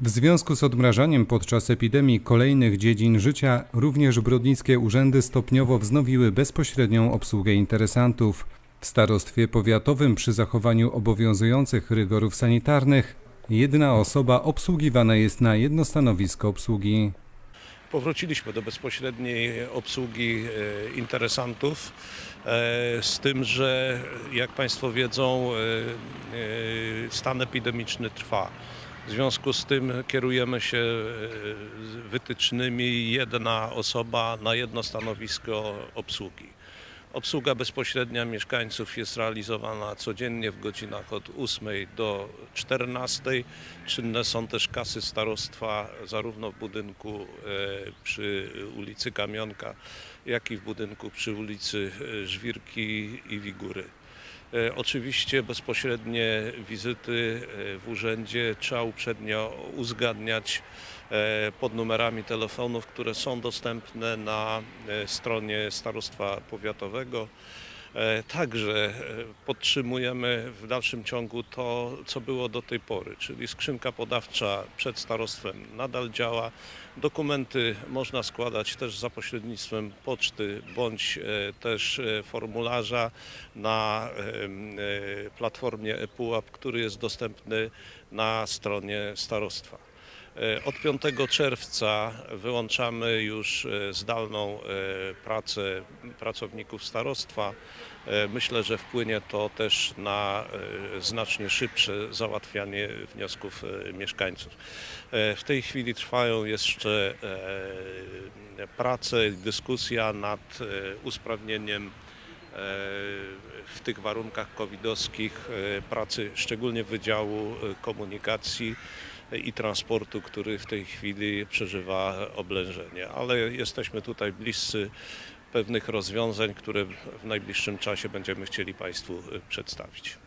W związku z odmrażaniem podczas epidemii kolejnych dziedzin życia, również brodnickie urzędy stopniowo wznowiły bezpośrednią obsługę interesantów. W starostwie powiatowym przy zachowaniu obowiązujących rygorów sanitarnych jedna osoba obsługiwana jest na jedno stanowisko obsługi. Powróciliśmy do bezpośredniej obsługi e, interesantów, e, z tym, że jak Państwo wiedzą, e, stan epidemiczny trwa. W związku z tym kierujemy się e, wytycznymi jedna osoba na jedno stanowisko obsługi. Obsługa bezpośrednia mieszkańców jest realizowana codziennie w godzinach od 8 do 14. Czynne są też kasy starostwa zarówno w budynku e, przy ulicy Kamionka, jak i w budynku przy ulicy e, Żwirki i Wigury. E, Oczywiście bezpośrednie wizyty e, w urzędzie trzeba uprzednio uzgadniać e, pod numerami telefonów, które są dostępne na stronie Starostwa Powiatowego. E, Także e, podtrzymujemy w dalszym ciągu to, co było do tej pory, czyli skrzynka podawcza przed starostwem nadal działa. Dokumenty można składać też za pośrednictwem poczty bądź e, też formularza na platformie ePUAP, który jest dostępny na stronie starostwa. E, Od 5 czerwca wyłączamy już e, zdalną e, pracę pracowników starostwa. Myślę, że wpłynie to też na znacznie szybsze załatwianie wniosków mieszkańców. W tej chwili trwają jeszcze prace, dyskusja nad usprawnieniem w tych warunkach covidowskich pracy, szczególnie Wydziału Komunikacji i Transportu, który w tej chwili przeżywa oblężenie. Ale jesteśmy tutaj bliscy pewnych rozwiązań, które w najbliższym czasie będziemy chcieli Państwu przedstawić.